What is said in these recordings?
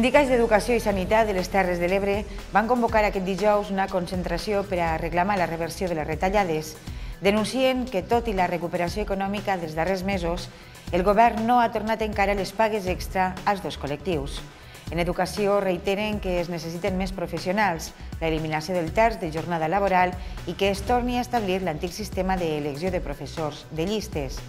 Sindicats d'Educació i Sanitat de les Terres de l'Ebre van convocar aquest dijous una concentració per a reclamar la reversió de les retallades. Denuncien que, tot i la recuperació econòmica dels darrers mesos, el govern no ha tornat encara les pagues extra als dos col·lectius. En educació reiteren que es necessiten més professionals, l'eliminació del terç de jornada laboral i que es torni a establir l'antic sistema d'elecció de professors de llistes.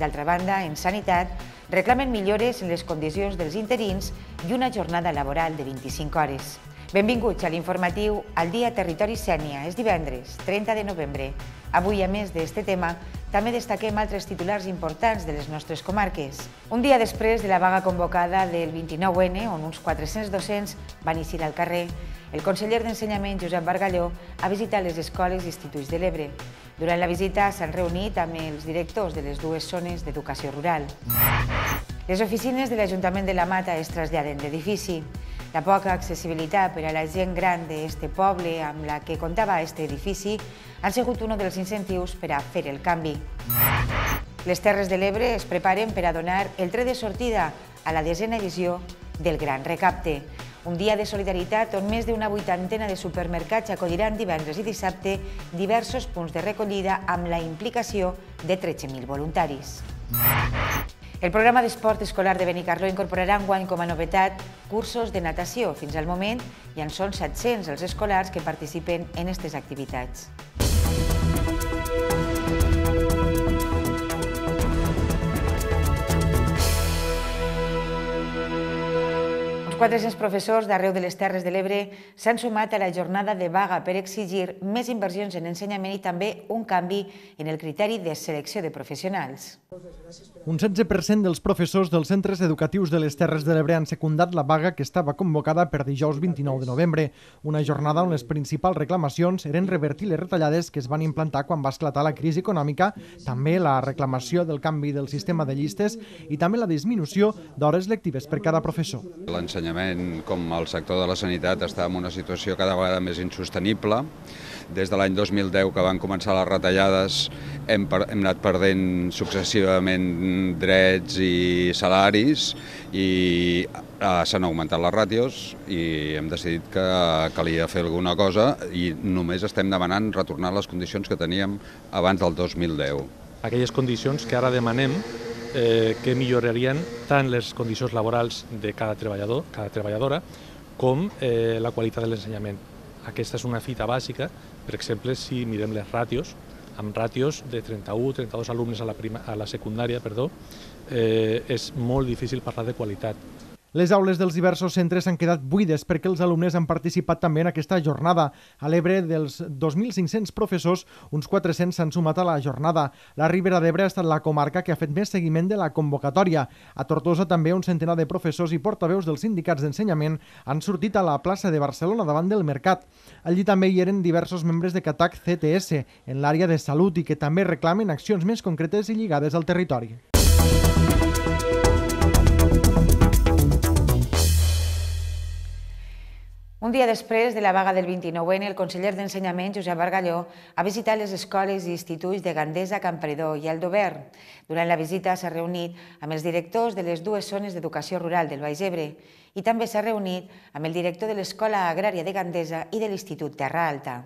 D'altra banda, en sanitat, reclamen millores en les condicions dels interins i una jornada laboral de 25 hores. Benvinguts a l'informatiu al Dia Territori Sènia. És divendres, 30 de novembre. Avui, a més d'aquest tema, també destaquem altres titulars importants de les nostres comarques. Un dia després de la vaga convocada del 29N, on uns 400 docents van eixir al carrer, el conseller d'Ensenyament, Josep Bargalló, ha visitat les escoles i instituts de l'Ebre. Durant la visita s'han reunit amb els directors de les dues zones d'educació rural. Les oficines de l'Ajuntament de la Mata es traslladen d'edifici. La poca accessibilitat per a la gent gran d'este poble amb la que comptava este edifici han sigut un dels incentius per a fer el canvi. Les Terres de l'Ebre es preparen per a donar el tret de sortida a la desena edició del Gran Recapte, un dia de solidaritat on més d'una vuitantena de supermercats acolliran divendres i dissabte diversos punts de recollida amb la implicació de 13.000 voluntaris. El programa d'esport escolar de Benicarló incorporarà enguany com a novetat cursos de natació. Fins al moment ja en són 700 els escolars que participen en aquestes activitats. 400 professors d'arreu de les Terres de l'Ebre s'han sumat a la jornada de vaga per exigir més inversions en ensenyament i també un canvi en el criteri de selecció de professionals. Un 16% dels professors dels centres educatius de les Terres de l'Ebre han secundat la vaga que estava convocada per dijous 29 de novembre, una jornada on les principals reclamacions eren revertir les retallades que es van implantar quan va esclatar la crisi econòmica, també la reclamació del canvi del sistema de llistes i també la disminució d'hores lectives per cada professor. L'ensenyament l'ensenyament com el sector de la sanitat està en una situació cada vegada més insostenible. Des de l'any 2010 que van començar les retallades hem, per, hem anat perdent successivament drets i salaris i eh, s'han augmentat les ràtios i hem decidit que calia fer alguna cosa i només estem demanant retornar les condicions que teníem abans del 2010. Aquelles condicions que ara demanem eh, que millorarien tant les condicions laborals de cada treballador, cada treballadora, com eh, la qualitat de l'ensenyament. Aquesta és una fita bàsica, per exemple, si mirem les ràtios, amb ràtios de 31, 32 alumnes a la, prima, a la secundària, perdó, eh, és molt difícil parlar de qualitat. Les aules dels diversos centres han quedat buides perquè els alumnes han participat també en aquesta jornada. A l'Ebre, dels 2.500 professors, uns 400 s'han sumat a la jornada. La Ribera d'Ebre ha estat la comarca que ha fet més seguiment de la convocatòria. A Tortosa també un centenar de professors i portaveus dels sindicats d'ensenyament han sortit a la plaça de Barcelona davant del Mercat. Allí també hi eren diversos membres de CATAC CTS en l'àrea de salut i que també reclamen accions més concretes i lligades al territori. Un dia després de la vaga del 29N, el conseller d'Ensenyament, Josep Bargalló, ha visitat les escoles i instituts de Gandesa, Campredó i Aldover. Durant la visita s'ha reunit amb els directors de les dues zones d'educació rural del Baix Ebre i també s'ha reunit amb el director de l'Escola Agrària de Gandesa i de l'Institut Terra Alta.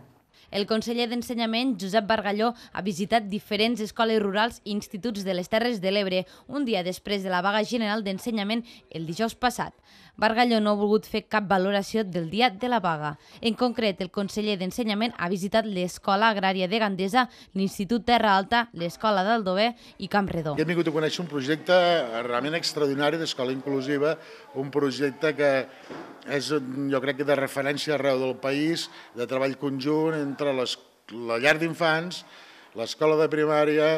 El conseller d'Ensenyament, Josep Bargalló, ha visitat diferents escoles rurals i instituts de les Terres de l'Ebre un dia després de la vaga general d'ensenyament el dijous passat. Bargalló no ha volgut fer cap valoració del dia de la vaga. En concret, el conseller d'Ensenyament ha visitat l'Escola Agrària de Gandesa, l'Institut Terra Alta, l'Escola d'Aldover i Campredó. He vingut a conèixer un projecte realment extraordinari d'escola inclusiva, un projecte que és, jo crec que de referència arreu del país, de treball conjunt entre les, la llar d'infants, l'escola de primària,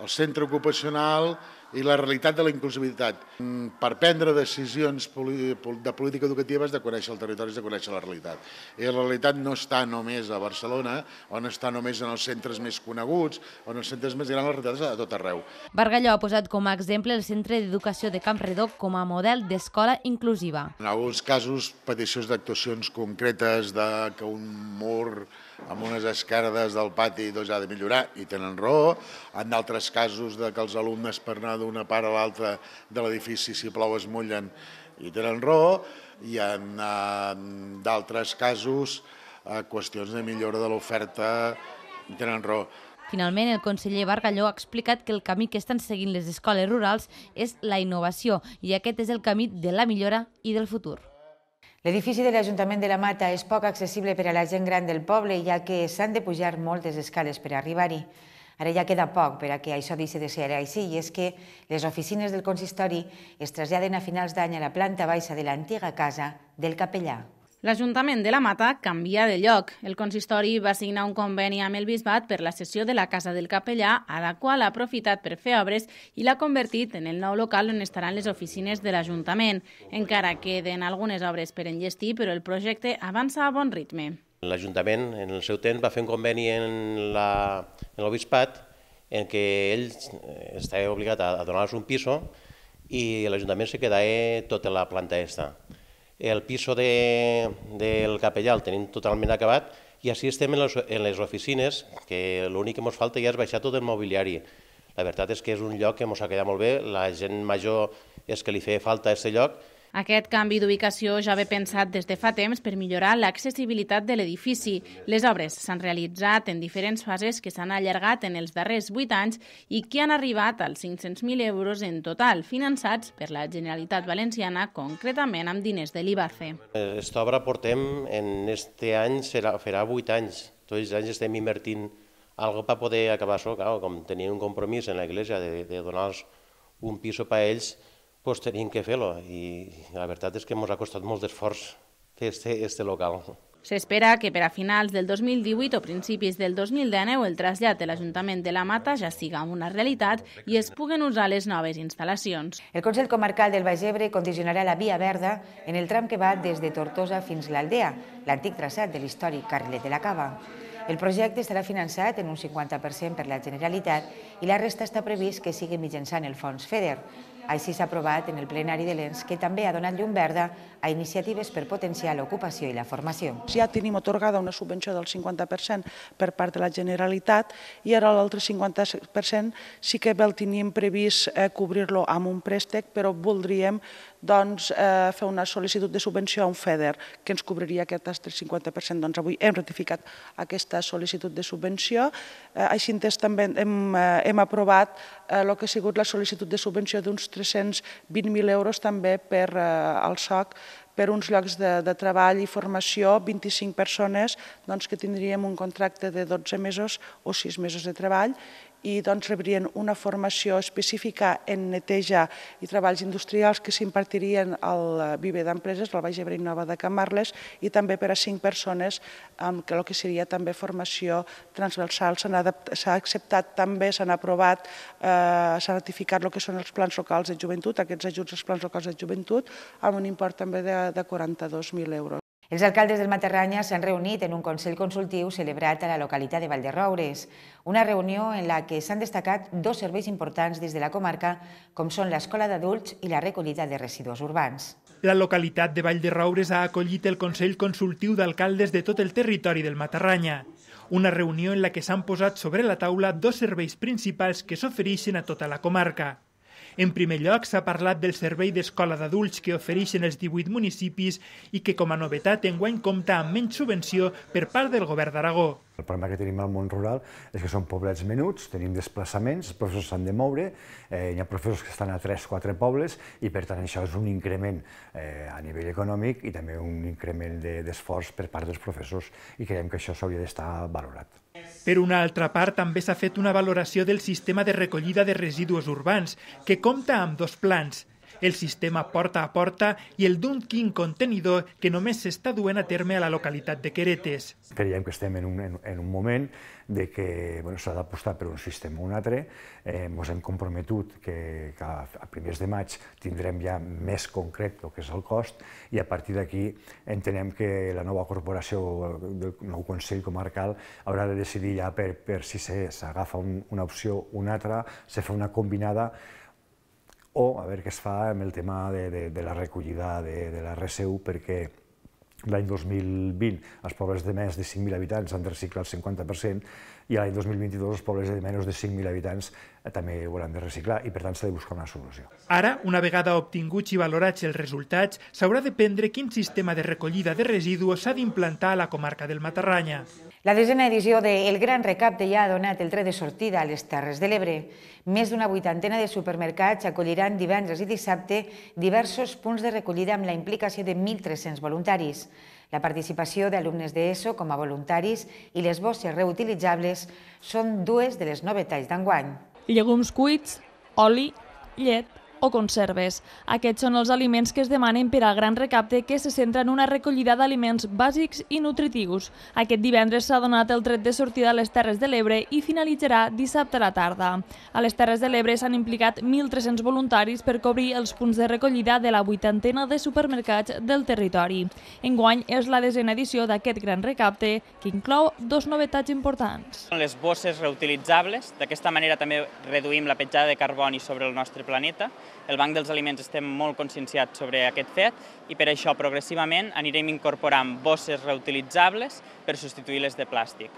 el centre ocupacional i la realitat de la inclusivitat. Mm, per prendre decisions de política educativa has de conèixer el territori, has de conèixer la realitat. I la realitat no està només a Barcelona, o no està només en els centres més coneguts, o en els centres més grans, la realitat és a tot arreu. Bargalló ha posat com a exemple el Centre d'Educació de Campredó com a model d'escola inclusiva. En alguns casos, peticions d'actuacions concretes de que un mur amb unes esquerdes del pati doncs, ha de millorar, i tenen raó. En d'altres casos de que els alumnes per anar d'una part a l'altra de l'edifici, si plou, es mullen i tenen raó, i en, en d'altres casos eh, qüestions de millora de l'oferta tenen raó. Finalment, el conseller Bargalló ha explicat que el camí que estan seguint les escoles rurals és la innovació i aquest és el camí de la millora i del futur. L'edifici de l'Ajuntament de la Mata és poc accessible per a la gent gran del poble, ja que s'han de pujar moltes escales per arribar-hi. Ara ja queda poc per a que això deixi de ser així, i és que les oficines del consistori es traslladen a finals d'any a la planta baixa de l'antiga casa del capellà. L'Ajuntament de la Mata canvia de lloc. El consistori va signar un conveni amb el Bisbat per la cessió de la Casa del Capellà, a la qual ha aprofitat per fer obres i l'ha convertit en el nou local on estaran les oficines de l'Ajuntament. Encara queden algunes obres per enllestir, però el projecte avança a bon ritme. L'Ajuntament, en el seu temps, va fer un conveni en l'Obispat en què ell eh, estava obligat a donar-los un piso i l'Ajuntament se quedava tota la planta esta. El piso de, del capellà el tenim totalment acabat i així estem en les, en les oficines, que l'únic que ens falta ja és baixar tot el mobiliari. La veritat és que és un lloc que ens ha quedat molt bé, la gent major és que li feia falta aquest lloc aquest canvi d'ubicació ja ve pensat des de fa temps per millorar l'accessibilitat de l'edifici. Les obres s'han realitzat en diferents fases que s'han allargat en els darrers 8 anys i que han arribat als 500.000 euros en total, finançats per la Generalitat Valenciana, concretament amb diners de l'IBACE. Aquesta obra portem, en este any serà, farà 8 anys. Tots els anys estem invertint algo per poder acabar això, clar, com tenien un compromís en l'església de, de donar un piso per ells, pues tenim que fer-lo i la veritat és que ens ha costat molt d'esforç fer este, este local. S'espera que per a finals del 2018 o principis del 2019 el trasllat de l'Ajuntament de la Mata ja siga una realitat i es puguen usar les noves instal·lacions. El Consell Comarcal del Baix Ebre condicionarà la via verda en el tram que va des de Tortosa fins a l'Aldea, l'antic traçat de l'històric Carlet de la Cava. El projecte estarà finançat en un 50% per la Generalitat i la resta està previst que sigui mitjançant el fons FEDER, així s'ha aprovat en el plenari de l'ENS, que també ha donat llum verda a iniciatives per potenciar l'ocupació i la formació. Ja tenim otorgada una subvenció del 50% per part de la Generalitat i ara l'altre 50% sí que el tenim previst eh, cobrir-lo amb un préstec, però voldríem doncs, eh, fer una sol·licitud de subvenció a un FEDER que ens cobriria aquest altre 50%. Doncs avui hem ratificat aquesta sol·licitud de subvenció. Eh, així també hem, eh, hem aprovat el eh, que ha sigut la sol·licitud de subvenció d'uns 320.000 euros també per eh, al SOC per uns llocs de, de treball i formació, 25 persones doncs, que tindríem un contracte de 12 mesos o 6 mesos de treball i doncs, rebrien una formació específica en neteja i treballs industrials que s'impartirien al Viver d'Empreses, al Baix Ebre Nova de Camarles, i també per a cinc persones amb el que seria també formació transversal. S'ha acceptat també, s'han aprovat, eh, s'ha ratificat el que són els plans locals de joventut, aquests ajuts als plans locals de joventut, amb un import també de, de 42.000 euros. Els alcaldes del Matarranya s'han reunit en un Consell Consultiu celebrat a la localitat de Vallderroures, una reunió en la que s'han destacat dos serveis importants des de la comarca, com són l'escola d'adults i la recollida de residus urbans. La localitat de Vallderroures ha acollit el Consell Consultiu d'Alcaldes de tot el territori del Matarranya, una reunió en la que s'han posat sobre la taula dos serveis principals que s'ofereixen a tota la comarca. En primer lloc, s'ha parlat del servei d'escola d'adults que ofereixen els 18 municipis i que, com a novetat, enguany compta amb menys subvenció per part del govern d'Aragó. El problema que tenim al món rural és que són poblets menuts, tenim desplaçaments, els professors s'han de moure, eh, hi ha professors que estan a 3-4 pobles i per tant això és un increment eh, a nivell econòmic i també un increment d'esforç de, per part dels professors i creiem que això s'hauria d'estar valorat. Per una altra part, també s'ha fet una valoració del sistema de recollida de residus urbans, que compta amb dos plans, el sistema porta a porta i el Dunkin contenidor que només s'està duent a terme a la localitat de Queretes. Creiem que estem en un, en, en un moment de que bueno, s'ha d'apostar per un sistema o un altre. Eh, hem comprometut que, que a primers de maig tindrem ja més concret el que és el cost i a partir d'aquí entenem que la nova corporació del nou Consell Comarcal haurà de decidir ja per, per si s'agafa un, una opció o una altra, se fa una combinada o a veure què es fa amb el tema de, de, de la recollida de, de la RSU, perquè L'any 2020, els pobles de més de 5.000 habitants han de reciclar el 50% i l'any 2022 els pobles de menys de 5.000 habitants eh, també ho hauran de reciclar i per tant s'ha de buscar una solució. Ara, una vegada obtinguts i valorats els resultats, s'haurà de prendre quin sistema de recollida de residus s'ha d'implantar a la comarca del Matarranya. La desena edició de El Gran Recapte ja ha donat el tret de sortida a les Terres de l'Ebre. Més d'una vuitantena de supermercats acolliran divendres i dissabte diversos punts de recollida amb la implicació de 1.300 voluntaris. La participació d'alumnes d'ESO com a voluntaris i les bosses reutilitzables són dues de les novetats d'enguany. Llegums cuits, oli, llet, o conserves. Aquests són els aliments que es demanen per al gran recapte que se centra en una recollida d'aliments bàsics i nutritius. Aquest divendres s'ha donat el tret de sortida a les Terres de l'Ebre i finalitzarà dissabte a la tarda. A les Terres de l'Ebre s'han implicat 1.300 voluntaris per cobrir els punts de recollida de la vuitantena de supermercats del territori. Enguany és la desena edició d'aquest gran recapte que inclou dos novetats importants. Les bosses reutilitzables, d'aquesta manera també reduïm la petjada de carboni sobre el nostre planeta el Banc dels Aliments estem molt conscienciats sobre aquest fet i per això progressivament anirem incorporant bosses reutilitzables per substituir les de plàstic.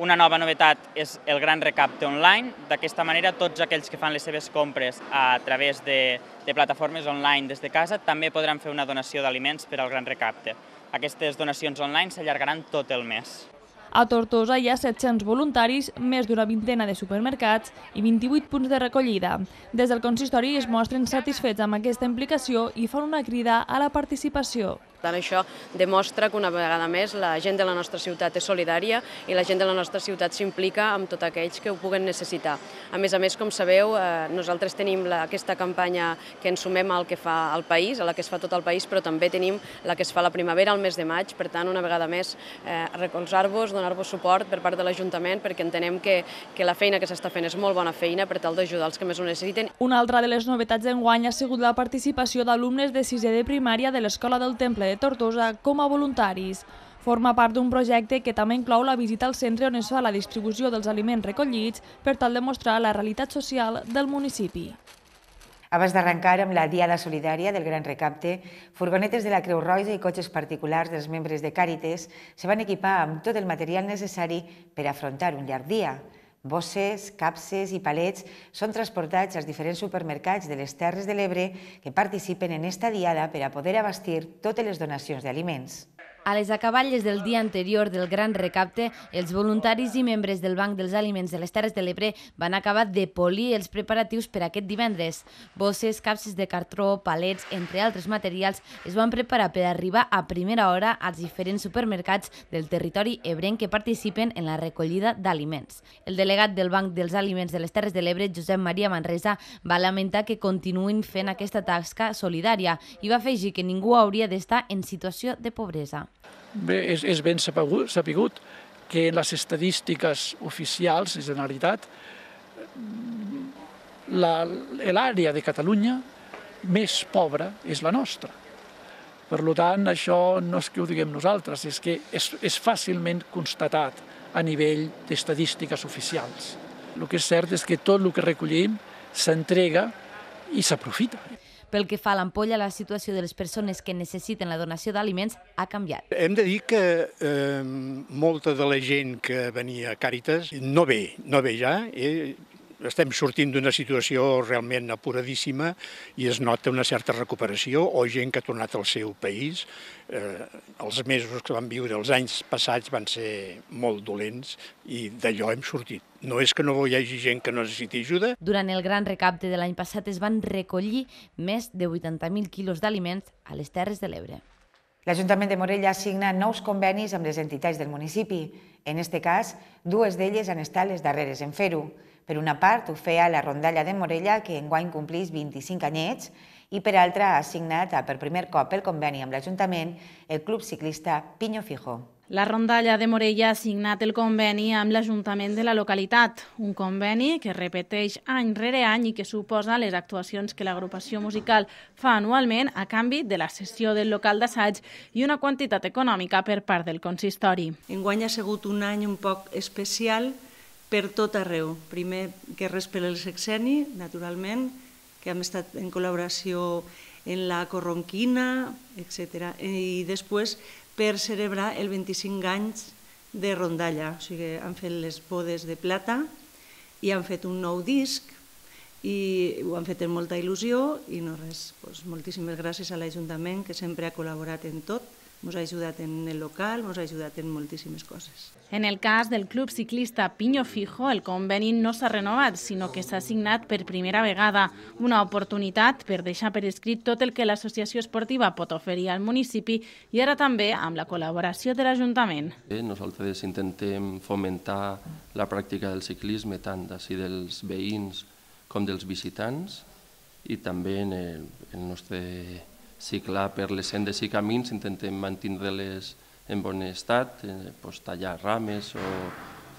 Una nova novetat és el gran recapte online. D'aquesta manera, tots aquells que fan les seves compres a través de, de plataformes online des de casa també podran fer una donació d'aliments per al gran recapte. Aquestes donacions online s'allargaran tot el mes. A Tortosa hi ha 700 voluntaris, més d'una vintena de supermercats i 28 punts de recollida. Des del consistori es mostren satisfets amb aquesta implicació i fan una crida a la participació. Tant això demostra que una vegada més la gent de la nostra ciutat és solidària i la gent de la nostra ciutat s'implica amb tots aquells que ho puguen necessitar. A més a més, com sabeu, eh, nosaltres tenim la, aquesta campanya que ens sumem al que fa el país, a la que es fa tot el país, però també tenim la que es fa la primavera, al mes de maig. Per tant, una vegada més, eh, recolzar-vos, donar-vos suport per part de l'Ajuntament, perquè entenem que, que la feina que s'està fent és molt bona feina per tal d'ajudar els que més ho necessiten. Una altra de les novetats d'enguany ha sigut la participació d'alumnes de sisè de primària de l'Escola del Temple de Tortosa com a voluntaris. Forma part d'un projecte que també inclou la visita al centre on es fa la distribució dels aliments recollits per tal de mostrar la realitat social del municipi. Abans d'arrencar amb la Diada Solidària del Gran Recapte, furgonetes de la Creu Roja i cotxes particulars dels membres de Càrites se van equipar amb tot el material necessari per afrontar un llarg dia. Bosses, capses i palets són transportats als diferents supermercats de les Terres de l'Ebre que participen en esta diada per a poder abastir totes les donacions d'aliments. A les acaballes del dia anterior del gran recapte, els voluntaris i membres del Banc dels Aliments de les Terres de l'Ebre van acabar de polir els preparatius per aquest divendres. Bosses, capses de cartró, palets, entre altres materials, es van preparar per arribar a primera hora als diferents supermercats del territori ebrenc que participen en la recollida d'aliments. El delegat del Banc dels Aliments de les Terres de l'Ebre, Josep Maria Manresa, va lamentar que continuïn fent aquesta tasca solidària i va afegir que ningú hauria d'estar en situació de pobresa. Bé, és, és ben sapigut, sapigut que en les estadístiques oficials de Generalitat l'àrea de Catalunya més pobra és la nostra. Per tant, això no és que ho diguem nosaltres, és que és, és fàcilment constatat a nivell d'estadístiques oficials. El que és cert és que tot el que recollim s'entrega i s'aprofita. Pel que fa a l'ampolla, la situació de les persones que necessiten la donació d'aliments ha canviat. Hem de dir que eh, molta de la gent que venia a Càritas no ve, no ve ja, eh, estem sortint d'una situació realment apuradíssima i es nota una certa recuperació o gent que ha tornat al seu país. Eh, els mesos que van viure els anys passats van ser molt dolents i d'allò hem sortit. No és que no hi hagi gent que no necessiti ajuda. Durant el gran recapte de l'any passat es van recollir més de 80.000 quilos d'aliments a les Terres de l'Ebre. L'Ajuntament de Morella signa nous convenis amb les entitats del municipi. En este cas, dues d'elles han estat les darreres en fer-ho. Per una part, ho feia la rondalla de Morella, que enguany complís 25 anyets, i per altra ha signat per primer cop el conveni amb l'Ajuntament el Club Ciclista Piño Fijo. La rondalla de Morella ha signat el conveni amb l'Ajuntament de la localitat, un conveni que repeteix any rere any i que suposa les actuacions que l'agrupació musical fa anualment a canvi de la cessió del local d'assaig i una quantitat econòmica per part del consistori. Enguany ha sigut un any un poc especial per tot arreu. Primer, que res per el sexeni, naturalment, que hem estat en col·laboració en la corronquina, etc. I després per celebrar el 25 anys de rondalla. O sigui, han fet les bodes de plata i han fet un nou disc i ho han fet amb molta il·lusió i no res, doncs moltíssimes gràcies a l'Ajuntament que sempre ha col·laborat en tot ens ha ajudat en el local, ens ha ajudat en moltíssimes coses. En el cas del club ciclista Piño Fijo, el conveni no s'ha renovat, sinó que s'ha signat per primera vegada. Una oportunitat per deixar per escrit tot el que l'associació esportiva pot oferir al municipi i ara també amb la col·laboració de l'Ajuntament. Nosaltres intentem fomentar la pràctica del ciclisme tant d'ací dels veïns com dels visitants i també en el, el nostre ciclar per les sendes i camins, intentem mantenir-les en bon estat, eh, pues, tallar rames o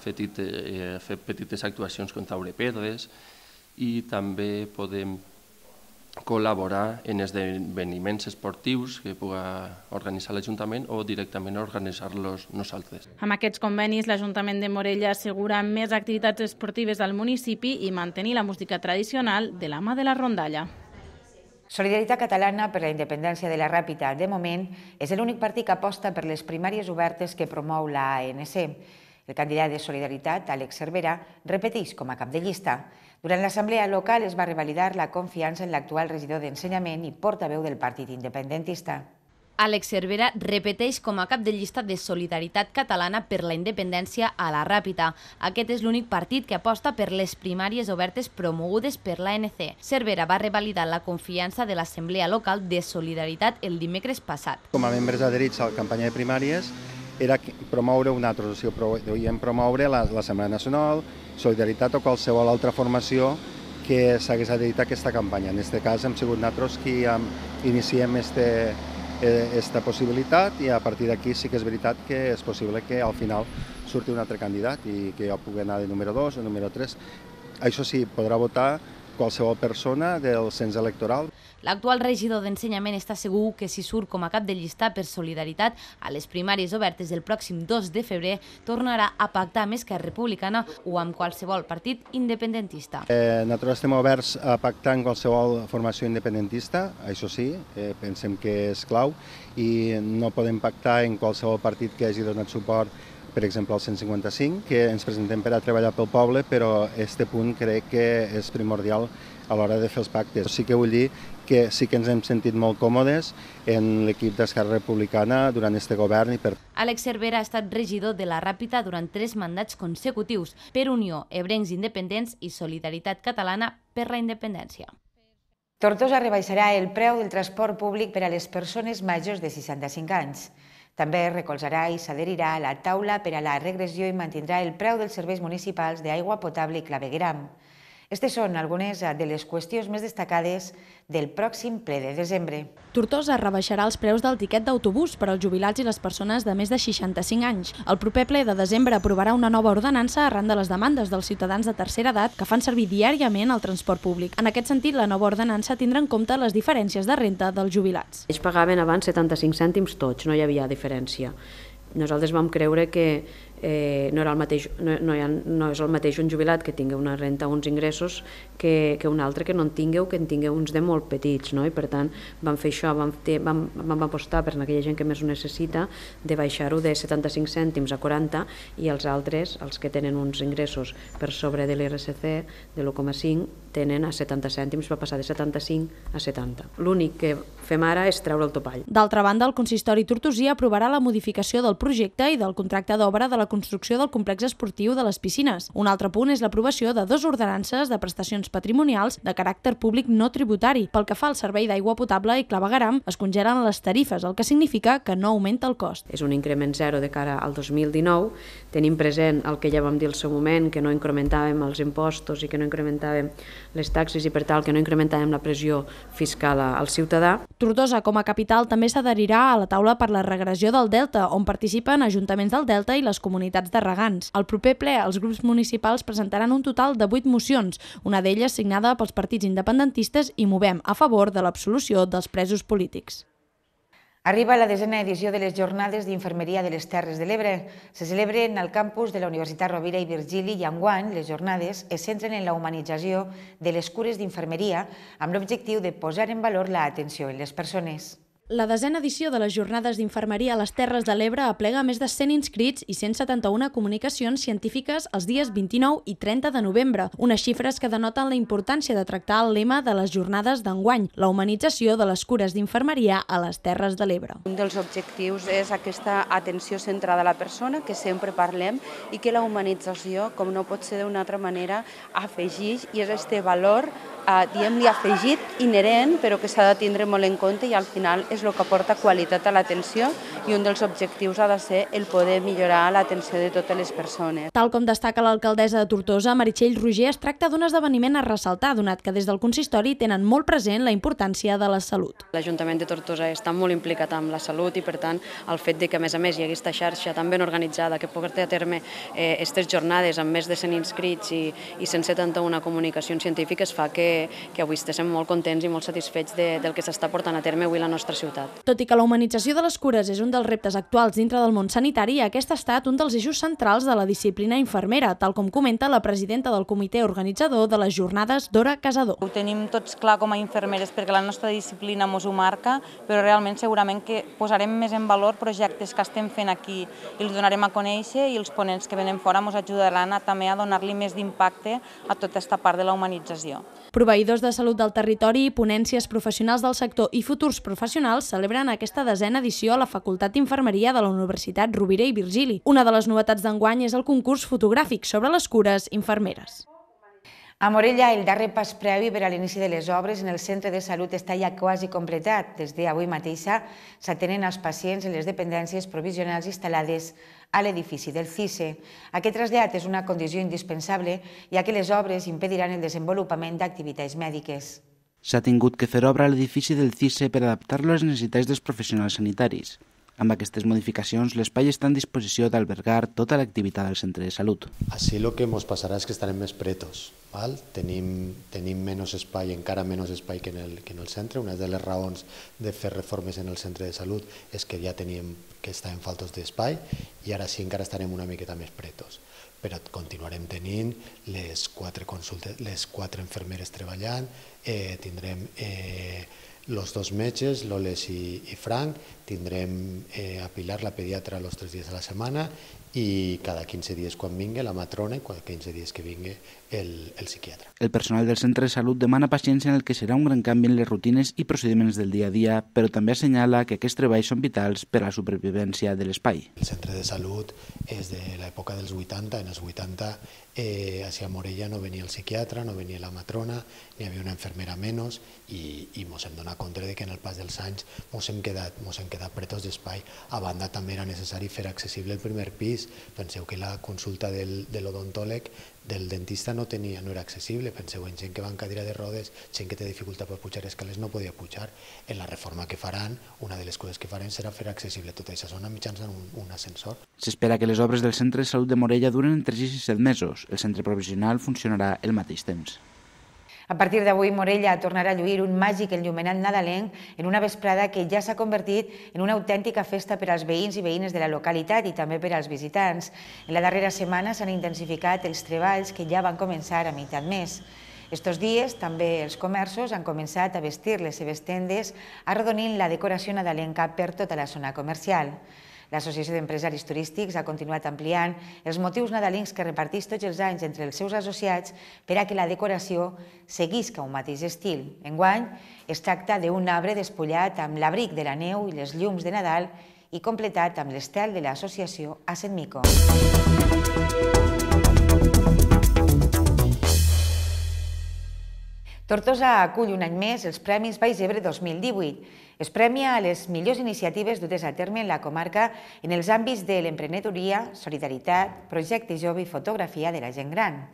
fer, tite, eh, fer petites actuacions com taure pedres i també podem col·laborar en esdeveniments esportius que puga organitzar l'Ajuntament o directament organitzar-los nosaltres. Amb aquests convenis, l'Ajuntament de Morella assegura més activitats esportives al municipi i mantenir la música tradicional de la mà de la rondalla. Solidaritat Catalana per la Independència de la Ràpita, de moment, és l'únic partit que aposta per les primàries obertes que promou la ANC. El candidat de Solidaritat, Àlex Cervera, repeteix com a cap de llista. Durant l'assemblea local es va revalidar la confiança en l'actual regidor d'Ensenyament i portaveu del partit independentista. Àlex Cervera repeteix com a cap de llista de Solidaritat Catalana per la Independència a la Ràpita. Aquest és l'únic partit que aposta per les primàries obertes promogudes per l'ANC. Cervera va revalidar la confiança de l'Assemblea Local de Solidaritat el dimecres passat. Com a membres adherits a la campanya de primàries, era promoure una altra associació, podíem promoure la, la Setmana Nacional, Solidaritat o qualsevol altra formació que s'hagués adherit a aquesta campanya. En aquest cas hem sigut nosaltres qui iniciem este, aquesta possibilitat i a partir d'aquí sí que és veritat que és possible que al final surti un altre candidat i que jo pugui anar de número 2 o número 3. Això sí, podrà votar qualsevol persona del cens electoral. L'actual regidor d'Ensenyament està segur que si surt com a cap de llista per solidaritat a les primàries obertes del pròxim 2 de febrer tornarà a pactar amb Esquerra Republicana o amb qualsevol partit independentista. Eh, nosaltres estem oberts a pactar amb qualsevol formació independentista, això sí, eh, pensem que és clau, i no podem pactar en qualsevol partit que hagi donat suport per exemple, el 155, que ens presentem per a treballar pel poble, però este punt crec que és primordial a l'hora de fer els pactes. Sí que vull dir que sí que ens hem sentit molt còmodes en l'equip d'Esquerra Republicana durant este govern. I per... Àlex Cervera ha estat regidor de la Ràpita durant tres mandats consecutius per Unió, Ebrencs Independents i Solidaritat Catalana per la Independència. Tortosa rebaixarà el preu del transport públic per a les persones majors de 65 anys. També recolzarà i s'adherirà a la taula per a la regressió i mantindrà el preu dels serveis municipals d'aigua potable i clavegueram. Aquestes són algunes de les qüestions més destacades del pròxim ple de desembre. Tortosa rebaixarà els preus del tiquet d'autobús per als jubilats i les persones de més de 65 anys. El proper ple de desembre aprovarà una nova ordenança arran de les demandes dels ciutadans de tercera edat que fan servir diàriament el transport públic. En aquest sentit, la nova ordenança tindrà en compte les diferències de renta dels jubilats. Ells pagaven abans 75 cèntims tots, no hi havia diferència. Nosaltres vam creure que eh, no, era el mateix, no, no, ha, no és el mateix un jubilat que tingui una renta, uns ingressos, que, que un altre que no en tingueu, que en tingueu uns de molt petits, no? i per tant vam fer això, vam, ter, vam, vam apostar per aquella gent que més ho necessita de baixar-ho de 75 cèntims a 40 i els altres, els que tenen uns ingressos per sobre de l'IRSC de l'1,5, tenen a 70 cèntims, va passar de 75 a 70. L'únic que fem ara és treure el topall. D'altra banda, el consistori tortosí aprovarà la modificació del projecte i del contracte d'obra de la construcció del complex esportiu de les piscines. Un altre punt és l'aprovació de dos ordenances de prestacions patrimonials de caràcter públic no tributari. Pel que fa al servei d'aigua potable i clavegaram, es congelen les tarifes, el que significa que no augmenta el cost. És un increment zero de cara al 2019. Tenim present el que ja vam dir al seu moment, que no incrementàvem els impostos i que no incrementàvem les taxes i per tal que no incrementàvem la pressió fiscal al ciutadà. Tortosa, com a capital, també s'adherirà a la taula per la regressió del Delta, on participen ajuntaments del Delta i les comunitats de regants. Al proper ple, els grups municipals presentaran un total de 8 mocions, una d'elles signada pels partits independentistes i Movem a favor de l'absolució dels presos polítics. Arriba la desena edició de les Jornades d'Infermeria de les Terres de l'Ebre. Se celebren al campus de la Universitat Rovira i Virgili i enguany les jornades es centren en la humanització de les cures d'infermeria amb l'objectiu de posar en valor l'atenció en les persones. La desena edició de les jornades d'infermeria a les Terres de l'Ebre aplega més de 100 inscrits i 171 comunicacions científiques els dies 29 i 30 de novembre, unes xifres que denoten la importància de tractar el lema de les jornades d'enguany, la humanització de les cures d'infermeria a les Terres de l'Ebre. Un dels objectius és aquesta atenció centrada a la persona, que sempre parlem, i que la humanització, com no pot ser d'una altra manera, afegeix i és este valor eh, diem-li afegit, inherent, però que s'ha de tindre molt en compte i al final és el que aporta qualitat a l'atenció i un dels objectius ha de ser el poder millorar l'atenció de totes les persones. Tal com destaca l'alcaldessa de Tortosa, Meritxell Roger, es tracta d'un esdeveniment a ressaltar, donat que des del consistori tenen molt present la importància de la salut. L'Ajuntament de Tortosa està molt implicat amb la salut i, per tant, el fet de que, a més a més, hi hagi aquesta xarxa tan ben organitzada que porta a terme aquestes eh, jornades amb més de 100 inscrits i, i 171 comunicacions científiques fa que, que avui estem molt contents i molt satisfets de, del que s'està portant a terme avui a la nostra ciutat. Tot i que la humanització de les cures és un dels reptes actuals dintre del món sanitari, aquest ha estat un dels eixos centrals de la disciplina infermera, tal com comenta la presidenta del comitè organitzador de les jornades, Dora Casador. Ho tenim tots clar com a infermeres perquè la nostra disciplina mos ho marca, però realment segurament que posarem més en valor projectes que estem fent aquí i els donarem a conèixer i els ponents que venen fora ens ajudaran a, també a donar-li més d'impacte a tota aquesta part de la humanització. Proveïdors de salut del territori, ponències professionals del sector i futurs professionals celebren aquesta desena edició a la Facultat d'Infermeria de la Universitat Rovira i Virgili. Una de les novetats d'enguany és el concurs fotogràfic sobre les cures infermeres. A Morella, el darrer pas previ per a l'inici de les obres en el centre de salut està ja quasi completat. Des d'avui mateixa s'atenen els pacients en les dependències provisionals instal·lades a l'edifici del CISE. Aquest trasllat és una condició indispensable, ja que les obres impediran el desenvolupament d'activitats mèdiques. S'ha tingut que fer obra a l'edifici del CISE per adaptar-lo a les necessitats dels professionals sanitaris. Amb aquestes modificacions, l'espai està en disposició d'albergar tota l'activitat del centre de salut. Així lo que ens passarà és que estarem més pretos. Val? Tenim, tenim menys espai, encara menys espai que en, el, que en el centre. Una de les raons de fer reformes en el centre de salut és que ja teníem que estàvem faltos d'espai i ara sí encara estarem una miqueta més pretos però continuarem tenint les quatre, consultes, les quatre infermeres treballant, eh, tindrem eh, los dos metges, l'Oles i, i Frank, tindrem eh, a Pilar, la pediatra, els tres dies a la setmana i cada 15 dies quan vingui la matrona i cada 15 dies que vingui el, el psiquiatre. El personal del centre de salut demana paciència en el que serà un gran canvi en les rutines i procediments del dia a dia, però també assenyala que aquests treballs són vitals per a la supervivència de l'espai. El centre de salut és de l'època dels 80, en els 80 eh, hacia Morella no venia el psiquiatre, no venia la matrona, n'hi havia una infermera menys i, i mos hem donat compte de que en el pas dels anys mos hem quedat, mos hem quedat pretos d'espai. A banda també era necessari fer accessible el primer pis. Penseu que la consulta del, de l'odontòleg del dentista no tenia, no era accessible, penseu en gent que va en cadira de rodes, gent que té dificultat per pujar escales no podia pujar. En la reforma que faran, una de les coses que faran serà fer accessible tota aquesta zona mitjançant un, un ascensor. S'espera que les obres del Centre de Salut de Morella duren entre 6 i 7 mesos. El centre provisional funcionarà el mateix temps. A partir d'avui, Morella tornarà a lluir un màgic enllumenat nadalenc en una vesprada que ja s'ha convertit en una autèntica festa per als veïns i veïnes de la localitat i també per als visitants. En la darrera setmana s'han intensificat els treballs que ja van començar a meitat mes. Estos dies també els comerços han començat a vestir les seves tendes arrodonint la decoració nadalenca per tota la zona comercial. L'Associació d'Empresaris Turístics ha continuat ampliant els motius nadalencs que reparteix tots els anys entre els seus associats per a que la decoració seguisca un mateix estil. Enguany, es tracta d'un arbre despullat amb l'abric de la neu i les llums de Nadal i completat amb l'estel de l'associació a Sant Mico. Tortosa acull un any més els Premis Baix Ebre 2018. Es premia a les millors iniciatives dutes a terme en la comarca en els àmbits de l'emprenedoria, solidaritat, projecte jove i fotografia de la gent gran.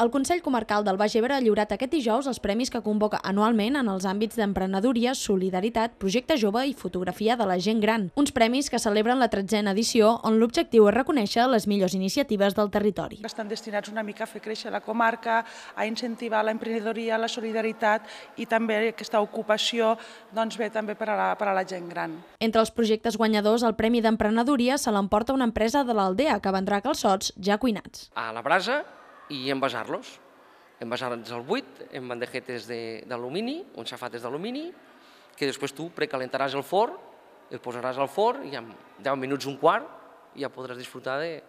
El Consell Comarcal del Baix Ebre ha lliurat aquest dijous els premis que convoca anualment en els àmbits d'emprenedoria, solidaritat, projecte jove i fotografia de la gent gran. Uns premis que celebren la tretzena edició on l'objectiu és reconèixer les millors iniciatives del territori. Estan destinats una mica a fer créixer la comarca, a incentivar l'emprenedoria, la solidaritat i també aquesta ocupació doncs bé, també per a, la, per a la gent gran. Entre els projectes guanyadors, el Premi d'Emprenedoria se l'emporta una empresa de l'Aldea que vendrà calçots ja cuinats. A la brasa i envasar-los. Envasar-los al buit, en bandejetes d'alumini, uns safates d'alumini, que després tu precalentaràs el forn, el posaràs al forn i en 10 minuts, un quart, ja podràs disfrutar de,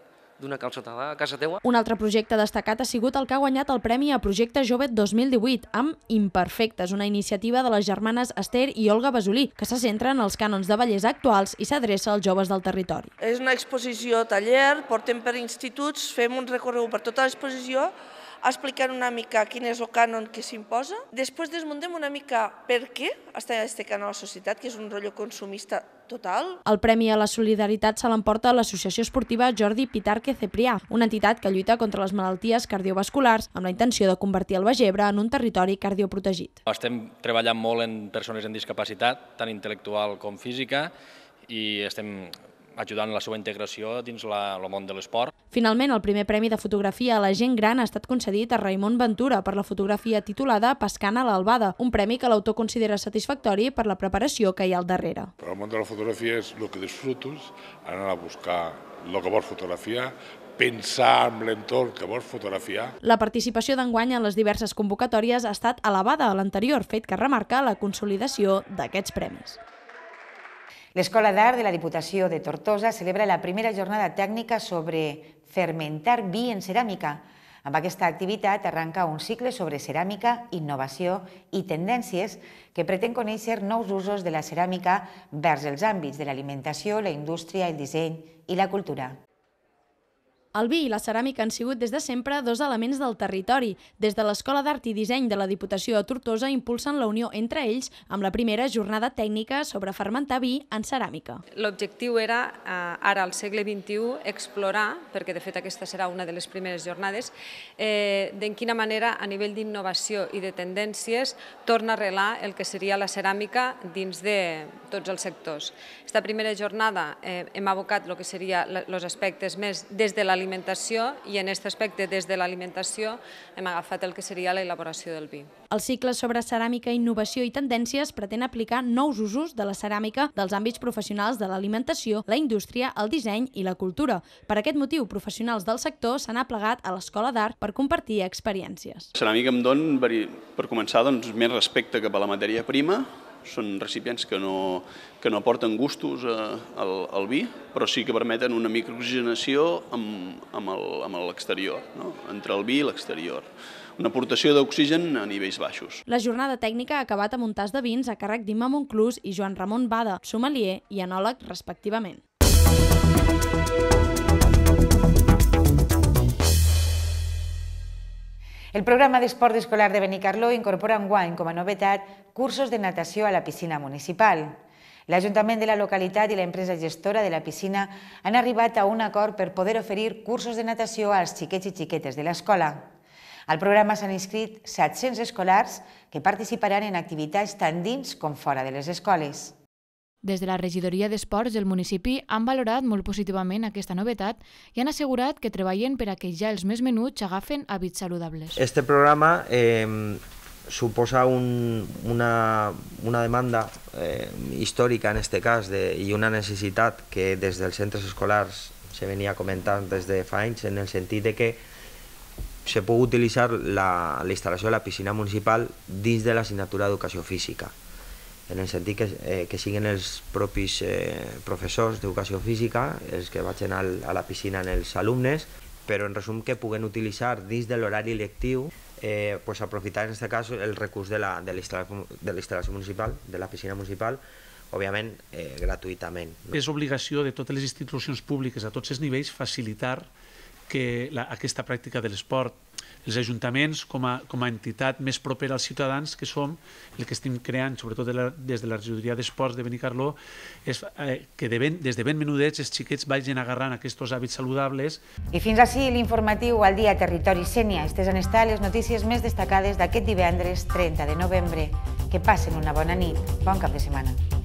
d'una calçotada a casa teua. Un altre projecte destacat ha sigut el que ha guanyat el Premi a Projecte Jovet 2018 amb Imperfectes, una iniciativa de les germanes Esther i Olga Basolí, que se centra en els cànons de bellesa actuals i s'adreça als joves del territori. És una exposició taller, portem per instituts, fem un recorregut per tota l'exposició explicant una mica quin és el cànon que s'imposa. Després desmuntem una mica per què està este cànon a la societat, que és un rotllo consumista total. El Premi a la Solidaritat se l'emporta l'Associació Esportiva Jordi Pitarque Ceprià, una entitat que lluita contra les malalties cardiovasculars amb la intenció de convertir el Baix Ebre en un territori cardioprotegit. Estem treballant molt en persones amb discapacitat, tant intel·lectual com física, i estem ajudant la seva integració dins la, el món de l'esport. Finalment, el primer premi de fotografia a la gent gran ha estat concedit a Raimon Ventura per la fotografia titulada Pescant a l'Albada, un premi que l'autor considera satisfactori per la preparació que hi ha al darrere. Però el món de la fotografia és el que disfrutos, anar a buscar el que vols fotografiar, pensar en l'entorn que vols fotografiar. La participació d'enguany en les diverses convocatòries ha estat elevada a l'anterior, fet que remarca la consolidació d'aquests premis. L'Escola d'Art de la Diputació de Tortosa celebra la primera jornada tècnica sobre fermentar vi en ceràmica. Amb aquesta activitat arranca un cicle sobre ceràmica, innovació i tendències que pretén conèixer nous usos de la ceràmica vers els àmbits de l'alimentació, la indústria, el disseny i la cultura. El vi i la ceràmica han sigut des de sempre dos elements del territori. Des de l'Escola d'Art i Disseny de la Diputació de Tortosa impulsen la unió entre ells amb la primera jornada tècnica sobre fermentar vi en ceràmica. L'objectiu era, eh, ara al segle XXI, explorar, perquè de fet aquesta serà una de les primeres jornades, eh, d'en quina manera a nivell d'innovació i de tendències torna a arrelar el que seria la ceràmica dins de tots els sectors. Esta primera jornada eh, hem abocat el que seria els aspectes més des de la l'alimentació i en aquest aspecte des de l'alimentació hem agafat el que seria l'elaboració del vi. El cicle sobre ceràmica, innovació i tendències pretén aplicar nous usos de la ceràmica dels àmbits professionals de l'alimentació, la indústria, el disseny i la cultura. Per aquest motiu, professionals del sector s'han aplegat a l'Escola d'Art per compartir experiències. Ceràmica em don, per començar, doncs, més respecte cap a la matèria prima, són recipients que no, que no aporten gustos eh, al, al vi, però sí que permeten una microoxigenació amb, amb l'exterior, no? entre el vi i l'exterior una aportació d'oxigen a nivells baixos. La jornada tècnica ha acabat amb un tas de vins a càrrec d'Imma Monclús i Joan Ramon Bada, sommelier i anòleg respectivament. El programa d'esport escolar de Benicarló incorpora enguany com a novetat cursos de natació a la piscina municipal. L'Ajuntament de la localitat i l'empresa gestora de la piscina han arribat a un acord per poder oferir cursos de natació als xiquets i xiquetes de l'escola. Al programa s'han inscrit 700 escolars que participaran en activitats tant dins com fora de les escoles. Des de la regidoria d'Esports del municipi han valorat molt positivament aquesta novetat i han assegurat que treballen per a que ja els més menuts agafen hàbits saludables. Este programa eh, suposa un, una, una demanda eh, històrica en este cas de, i una necessitat que des dels centres escolars se venia comentant des de fa anys en el sentit de que se pugui utilitzar la, la instal·lació de la piscina municipal dins de l'assignatura d'educació física en el sentit que, eh, que siguin els propis eh, professors d'educació física els que vagin al, a la piscina en els alumnes, però en resum que puguen utilitzar dins de l'horari lectiu eh, pues aprofitar en aquest cas el recurs de la, de la instal·lació municipal, de la piscina municipal, òbviament eh, gratuïtament. No? És obligació de totes les institucions públiques a tots els nivells facilitar que la, aquesta pràctica de l'esport els ajuntaments com a, com a entitat més propera als ciutadans que som, el que estem creant, sobretot de la, des de la regidoria d'esports de Benicarló, és eh, que de ben, des de ben menudets els xiquets vagin agarrant aquests hàbits saludables. I fins així l'informatiu al dia Territori Sènia. Estes han estat les notícies més destacades d'aquest divendres 30 de novembre. Que passen una bona nit. Bon cap de setmana.